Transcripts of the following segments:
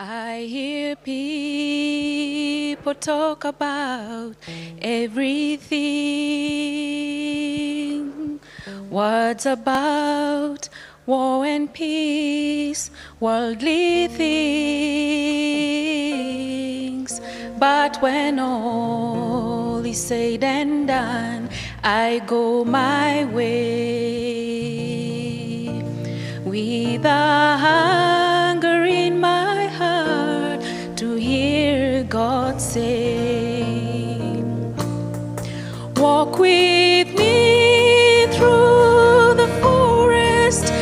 I hear people talk about everything. Words about war and peace, worldly things. But when all is said and done, I go my way with a Say, Walk with me through the forest,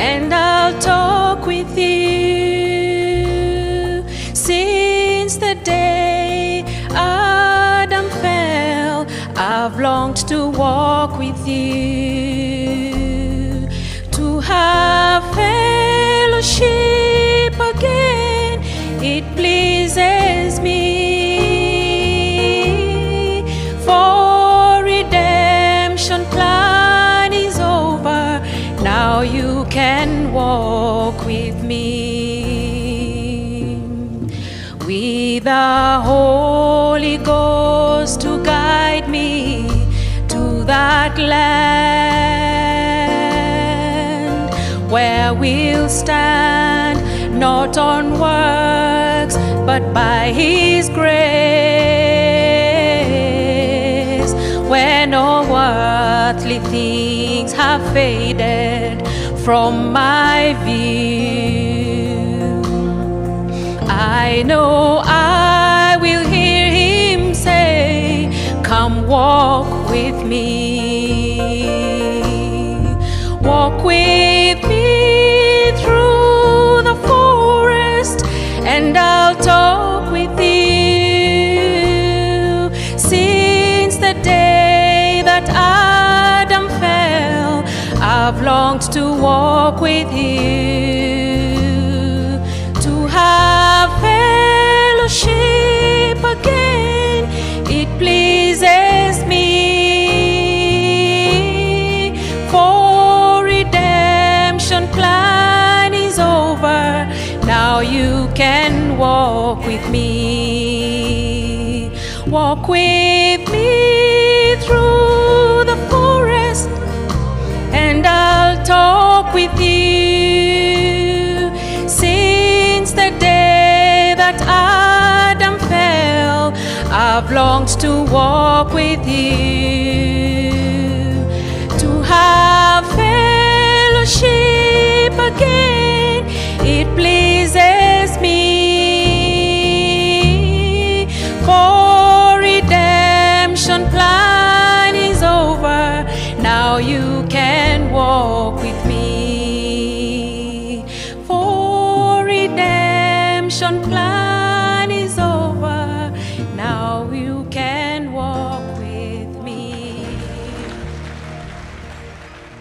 and I'll talk with you. Since the day Adam fell, I've longed to walk with you, to have fellowship again. It pleases can walk with me. With the Holy Ghost to guide me to that land where we'll stand not on works but by His grace, where no earthly things have faded from my view. I know I will hear him say, Come walk with me. Walk with me through the forest, and I'll talk with you. I've longed to walk with you, to have fellowship again. It pleases me, for redemption plan is over. Now you can walk with me, walk with me through with you since the day that Adam fell. I've longed to walk with you, to have fellowship again. It pleases.